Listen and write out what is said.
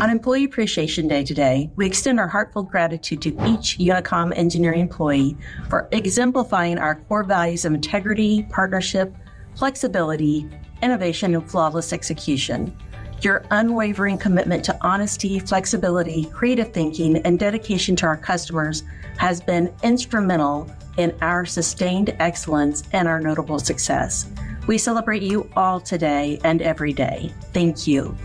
On Employee Appreciation Day today, we extend our heartfelt gratitude to each Unicom engineering employee for exemplifying our core values of integrity, partnership, flexibility, innovation, and flawless execution. Your unwavering commitment to honesty, flexibility, creative thinking, and dedication to our customers has been instrumental in our sustained excellence and our notable success. We celebrate you all today and every day. Thank you.